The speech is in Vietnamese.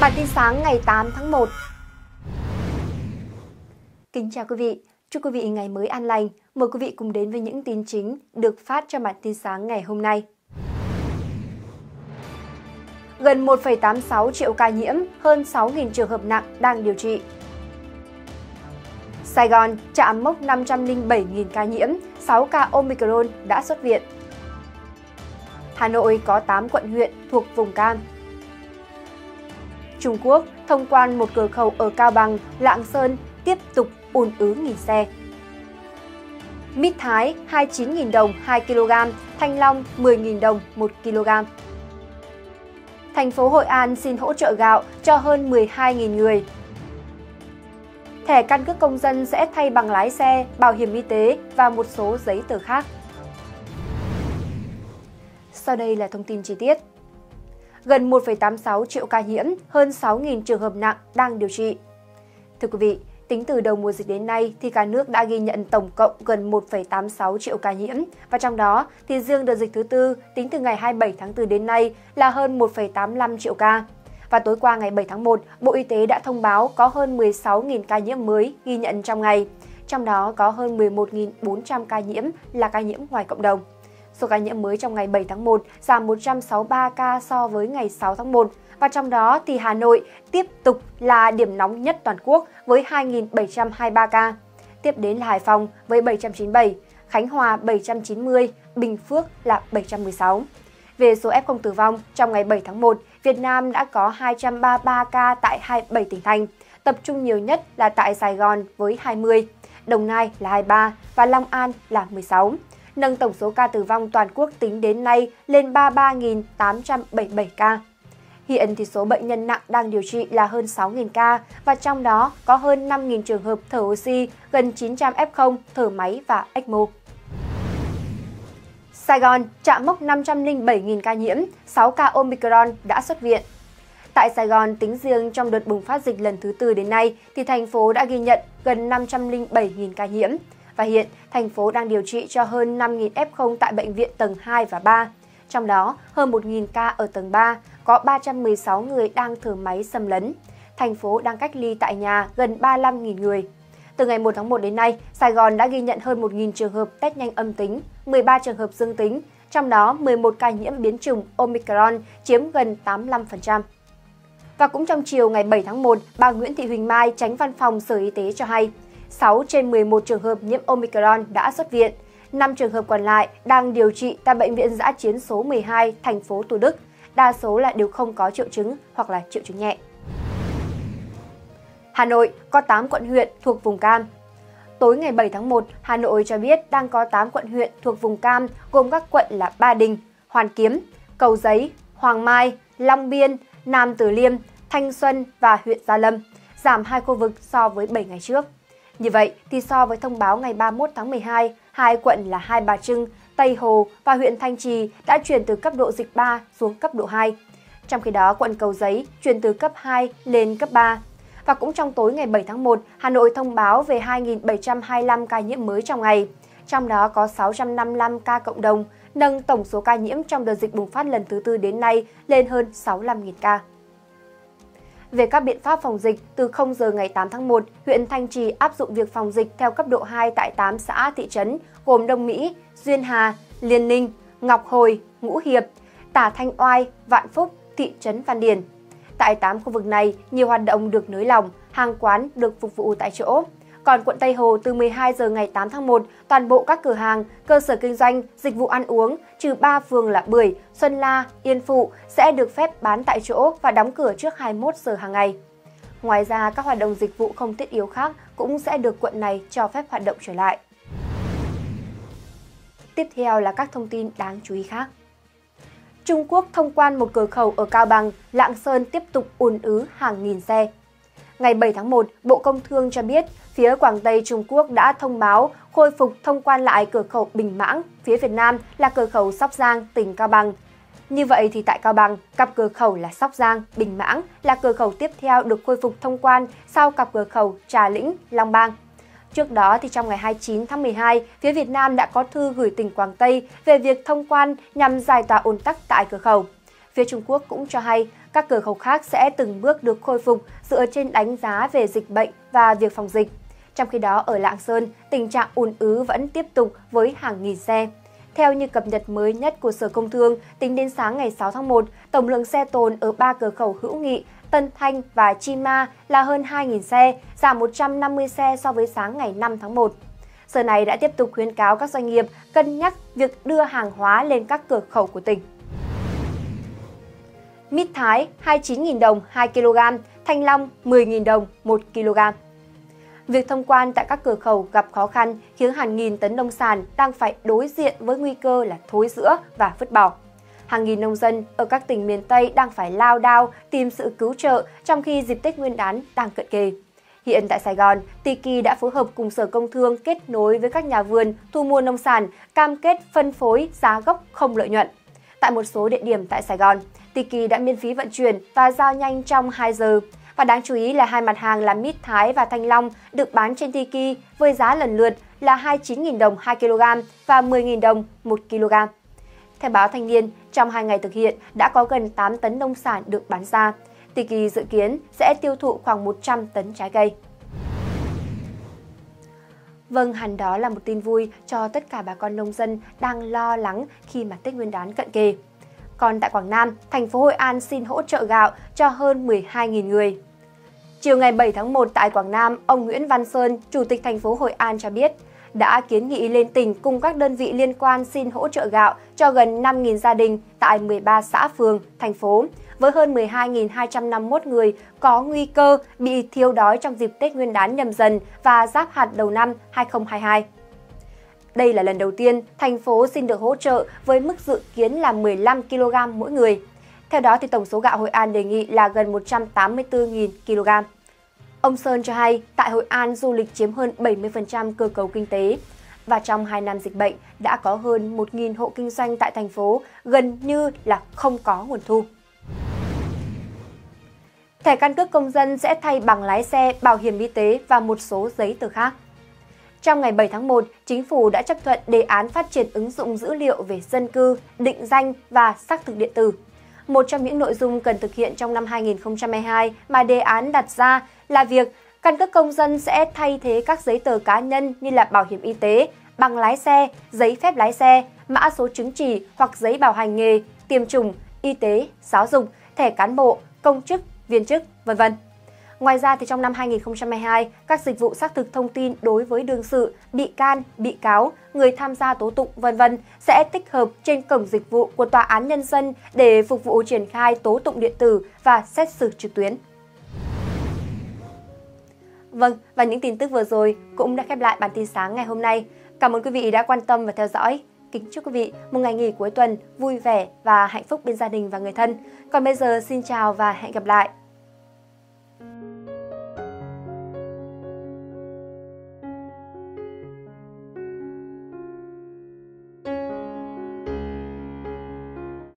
Bản tin sáng ngày 8 tháng 1. Kính chào quý vị. Chúc quý vị ngày mới an lành. Mời quý vị cùng đến với những tin chính được phát trong bản tin sáng ngày hôm nay. Gần 1,86 triệu ca nhiễm, hơn 6.000 trường hợp nặng đang điều trị. Sài Gòn chạm mốc 507.000 ca nhiễm, 6 ca Omicron đã xuất viện. Hà Nội có 8 quận huyện thuộc vùng cam. Trung Quốc thông quan một cửa khẩu ở Cao Bằng, Lạng Sơn tiếp tục ùn ứ nghìn xe. Mít Thái 29.000 đồng 2 kg, Thanh Long 10.000 đồng 1 kg. Thành phố Hội An xin hỗ trợ gạo cho hơn 12.000 người. Thẻ căn cước công dân sẽ thay bằng lái xe, bảo hiểm y tế và một số giấy tờ khác. Sau đây là thông tin chi tiết. Gần 1,86 triệu ca nhiễm, hơn 6.000 trường hợp nặng đang điều trị. Thưa quý vị, tính từ đầu mùa dịch đến nay thì cả nước đã ghi nhận tổng cộng gần 1,86 triệu ca nhiễm và trong đó thì riêng đợt dịch thứ tư tính từ ngày 27 tháng 4 đến nay là hơn 1,85 triệu ca. Và tối qua ngày 7 tháng 1, Bộ Y tế đã thông báo có hơn 16.000 ca nhiễm mới ghi nhận trong ngày, trong đó có hơn 11.400 ca nhiễm là ca nhiễm ngoài cộng đồng. Số ca nhiễm mới trong ngày 7 tháng 1 giảm 163 ca so với ngày 6 tháng 1 và trong đó thì Hà Nội tiếp tục là điểm nóng nhất toàn quốc với 2.723 ca. Tiếp đến là Hải Phòng với 797, Khánh Hòa 790, Bình Phước là 716. Về số F0 tử vong, trong ngày 7 tháng 1, Việt Nam đã có 233 ca tại 27 tỉnh thành, tập trung nhiều nhất là tại Sài Gòn với 20, Đồng Nai là 23 và Long An là 16 nâng tổng số ca tử vong toàn quốc tính đến nay lên 33.877 ca. Hiện thì số bệnh nhân nặng đang điều trị là hơn 6.000 ca và trong đó có hơn 5.000 trường hợp thở oxy, gần 900 F0 thở máy và ECMO. Sài Gòn chạm mốc 507.000 ca nhiễm, 6 ca Omicron đã xuất viện. Tại Sài Gòn, tính riêng trong đợt bùng phát dịch lần thứ tư đến nay, thì thành phố đã ghi nhận gần 507.000 ca nhiễm, và hiện thành phố đang điều trị cho hơn 5.000 F0 tại bệnh viện tầng 2 và 3. Trong đó, hơn 1.000 ca ở tầng 3, có 316 người đang thở máy xâm lấn. Thành phố đang cách ly tại nhà gần 35.000 người. Từ ngày 1 tháng 1 đến nay, Sài Gòn đã ghi nhận hơn 1.000 trường hợp test nhanh âm tính, 13 trường hợp dương tính, trong đó 11 ca nhiễm biến chủng Omicron chiếm gần 85%. Và cũng trong chiều ngày 7 tháng 1, bà Nguyễn Thị Huỳnh Mai, tránh văn phòng Sở Y tế cho hay, 6 trên 11 trường hợp nhiễm Omicron đã xuất viện. 5 trường hợp còn lại đang điều trị tại Bệnh viện Giã chiến số 12, thành phố Thủ Đức. Đa số là đều không có triệu chứng hoặc là triệu chứng nhẹ. Hà Nội có 8 quận huyện thuộc vùng cam. Tối ngày 7 tháng 1, Hà Nội cho biết đang có 8 quận huyện thuộc vùng cam gồm các quận là Ba Đình, Hoàn Kiếm, Cầu Giấy, Hoàng Mai, Long Biên, Nam Từ Liêm, Thanh Xuân và huyện Gia Lâm, giảm hai khu vực so với 7 ngày trước. Như vậy thì so với thông báo ngày 31 tháng 12, hai quận là Hai Bà Trưng, Tây Hồ và huyện Thanh Trì đã chuyển từ cấp độ dịch 3 xuống cấp độ 2. Trong khi đó, quận Cầu Giấy chuyển từ cấp 2 lên cấp 3. Và cũng trong tối ngày 7 tháng 1, Hà Nội thông báo về 2.725 ca nhiễm mới trong ngày. Trong đó có 655 ca cộng đồng, nâng tổng số ca nhiễm trong đợt dịch bùng phát lần thứ tư đến nay lên hơn 65.000 ca về các biện pháp phòng dịch từ 0 giờ ngày 8 tháng 1, huyện Thanh Trì áp dụng việc phòng dịch theo cấp độ 2 tại 8 xã thị trấn gồm Đông Mỹ, Duyên Hà, Liên Ninh, Ngọc Hồi, Ngũ Hiệp, Tả Thanh Oai, Vạn Phúc, thị trấn Văn Điền. Tại 8 khu vực này, nhiều hoạt động được nới lỏng, hàng quán được phục vụ tại chỗ. Còn quận Tây Hồ từ 12 giờ ngày 8 tháng 1, toàn bộ các cửa hàng, cơ sở kinh doanh, dịch vụ ăn uống, trừ 3 phường là Bưởi, Xuân La, Yên Phụ sẽ được phép bán tại chỗ và đóng cửa trước 21 giờ hàng ngày. Ngoài ra, các hoạt động dịch vụ không thiết yếu khác cũng sẽ được quận này cho phép hoạt động trở lại. Tiếp theo là các thông tin đáng chú ý khác. Trung Quốc thông quan một cửa khẩu ở Cao Bằng, Lạng Sơn tiếp tục ùn ứ hàng nghìn xe. Ngày 7 tháng 1, Bộ Công Thương cho biết phía Quảng Tây Trung Quốc đã thông báo khôi phục thông quan lại cửa khẩu Bình Mãng, phía Việt Nam là cửa khẩu Sóc Giang, tỉnh Cao Bằng. Như vậy thì tại Cao Bằng, cặp cửa khẩu là Sóc Giang, Bình Mãng là cửa khẩu tiếp theo được khôi phục thông quan sau cặp cửa khẩu Trà Lĩnh, Long Bang. Trước đó thì trong ngày 29 tháng 12, phía Việt Nam đã có thư gửi tỉnh Quảng Tây về việc thông quan nhằm giải tỏa ồn tắc tại cửa khẩu. Phía Trung Quốc cũng cho hay các cửa khẩu khác sẽ từng bước được khôi phục dựa trên đánh giá về dịch bệnh và việc phòng dịch. Trong khi đó, ở Lạng Sơn, tình trạng ùn ứ vẫn tiếp tục với hàng nghìn xe. Theo như cập nhật mới nhất của Sở Công Thương, tính đến sáng ngày 6 tháng 1, tổng lượng xe tồn ở ba cửa khẩu hữu nghị, Tân Thanh và Chi Ma là hơn 2.000 xe, giảm 150 xe so với sáng ngày 5 tháng 1. Sở này đã tiếp tục khuyến cáo các doanh nghiệp cân nhắc việc đưa hàng hóa lên các cửa khẩu của tỉnh. Mít Thái 29.000 đồng 2 kg, Thanh Long 10.000 đồng 1 kg. Việc thông quan tại các cửa khẩu gặp khó khăn khiến hàng nghìn tấn nông sản đang phải đối diện với nguy cơ là thối rữa và vứt bỏ. Hàng nghìn nông dân ở các tỉnh miền Tây đang phải lao đao tìm sự cứu trợ trong khi dịp Tết Nguyên đán đang cận kề. Hiện tại Sài Gòn, Tiki đã phối hợp cùng Sở Công Thương kết nối với các nhà vườn thu mua nông sản, cam kết phân phối giá gốc không lợi nhuận. Tại một số địa điểm tại Sài Gòn, Tiki đã miễn phí vận chuyển và giao nhanh trong 2 giờ. Và đáng chú ý là hai mặt hàng là mít thái và thanh long được bán trên Tiki với giá lần lượt là 29.000 đồng 2 kg và 10.000 đồng 1 kg. Theo báo Thanh niên, trong 2 ngày thực hiện đã có gần 8 tấn nông sản được bán ra. Tiki dự kiến sẽ tiêu thụ khoảng 100 tấn trái cây. Vâng, hẳn đó là một tin vui cho tất cả bà con nông dân đang lo lắng khi mà Tết Nguyên đán cận kề. Còn tại Quảng Nam, thành phố Hội An xin hỗ trợ gạo cho hơn 12.000 người. Chiều ngày 7 tháng 1 tại Quảng Nam, ông Nguyễn Văn Sơn, Chủ tịch thành phố Hội An cho biết, đã kiến nghị lên tỉnh cùng các đơn vị liên quan xin hỗ trợ gạo cho gần 5.000 gia đình tại 13 xã phường, thành phố, với hơn 12.251 người có nguy cơ bị thiếu đói trong dịp Tết Nguyên đán nhâm dần và giáp hạt đầu năm 2022. Đây là lần đầu tiên thành phố xin được hỗ trợ với mức dự kiến là 15 kg mỗi người. Theo đó, thì tổng số gạo Hội An đề nghị là gần 184.000 kg. Ông Sơn cho hay, tại Hội An du lịch chiếm hơn 70% cơ cấu kinh tế. Và trong 2 năm dịch bệnh, đã có hơn 1.000 hộ kinh doanh tại thành phố gần như là không có nguồn thu. Thẻ căn cước công dân sẽ thay bằng lái xe, bảo hiểm y tế và một số giấy tờ khác. Trong ngày 7 tháng 1, Chính phủ đã chấp thuận đề án phát triển ứng dụng dữ liệu về dân cư, định danh và xác thực điện tử. Một trong những nội dung cần thực hiện trong năm 2022 mà đề án đặt ra là việc căn cước công dân sẽ thay thế các giấy tờ cá nhân như là bảo hiểm y tế, bằng lái xe, giấy phép lái xe, mã số chứng chỉ hoặc giấy bảo hành nghề, tiêm chủng, y tế, giáo dục, thẻ cán bộ, công chức, viên chức, vân vân. Ngoài ra thì trong năm 2022, các dịch vụ xác thực thông tin đối với đương sự, bị can, bị cáo, người tham gia tố tụng vân vân sẽ tích hợp trên cổng dịch vụ của tòa án nhân dân để phục vụ triển khai tố tụng điện tử và xét xử trực tuyến. Vâng, và những tin tức vừa rồi cũng đã khép lại bản tin sáng ngày hôm nay. Cảm ơn quý vị đã quan tâm và theo dõi. Kính chúc quý vị một ngày nghỉ cuối tuần vui vẻ và hạnh phúc bên gia đình và người thân. Còn bây giờ xin chào và hẹn gặp lại.